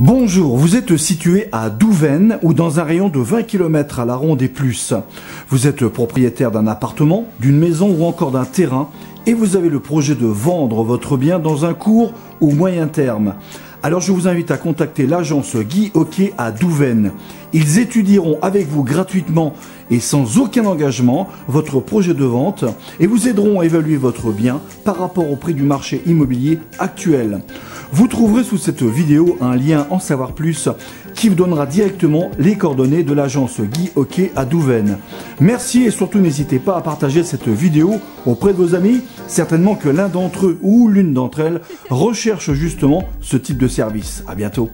Bonjour, vous êtes situé à Douvaine ou dans un rayon de 20 km à la ronde et plus. Vous êtes propriétaire d'un appartement, d'une maison ou encore d'un terrain et vous avez le projet de vendre votre bien dans un court ou moyen terme. Alors je vous invite à contacter l'agence Guy Hockey à Douvaine. Ils étudieront avec vous gratuitement et sans aucun engagement votre projet de vente et vous aideront à évaluer votre bien par rapport au prix du marché immobilier actuel. Vous trouverez sous cette vidéo un lien en savoir plus qui vous donnera directement les coordonnées de l'agence Guy Hockey à Douvaine. Merci et surtout n'hésitez pas à partager cette vidéo auprès de vos amis. Certainement que l'un d'entre eux ou l'une d'entre elles recherche justement ce type de service. À bientôt.